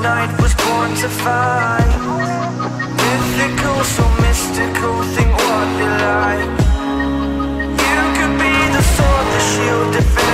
knight was born to fight. Mythical, so mystical, think what you like. You could be the sword, the shield, defender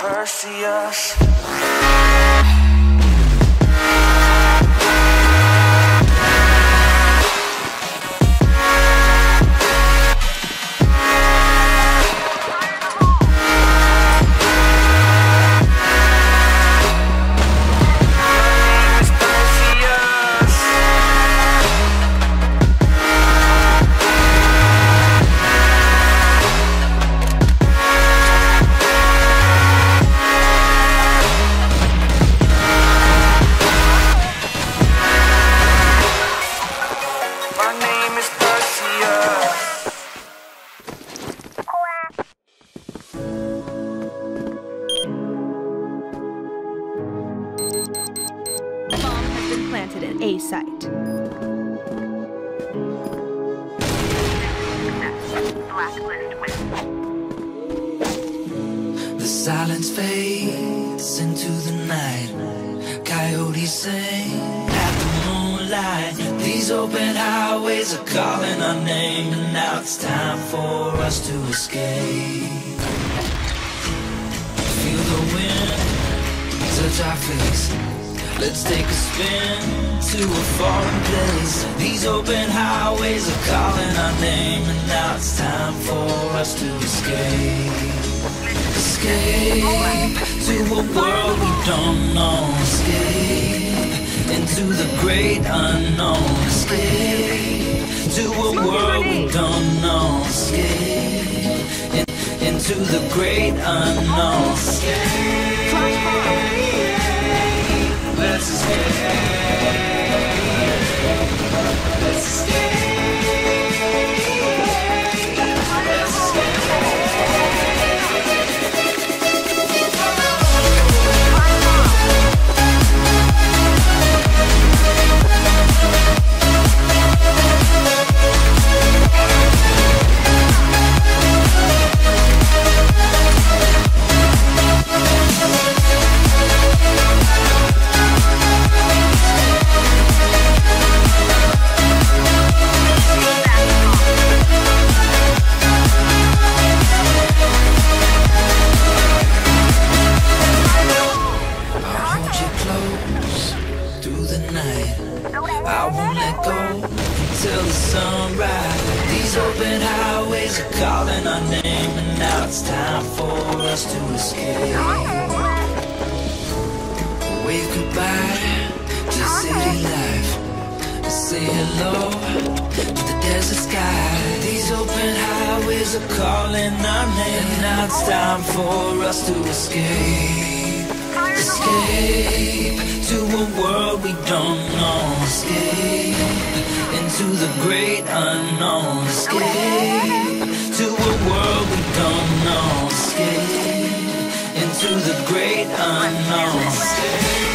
Perseus. Silence fades into the night. Coyotes sing at. These open highways are calling our name, and now it's time for us to escape. Feel the wind touch our face. Let's take a spin to a foreign place. These open highways are calling our name, and now it's time for us to escape. Escape to a world we don't know. Escape into the great unknown. Escape to a world we don't know. Escape in- into the great unknown. Escape. Let's escape. Let's escape. It's time for us to escape. Wave goodbye to city life. Say hello to the desert sky. These open highways are calling our name. Now it's time for us to escape. Escape to a world we don't know. Escape into the great unknown. Escape to a world we don't know. Escape into the great unknown.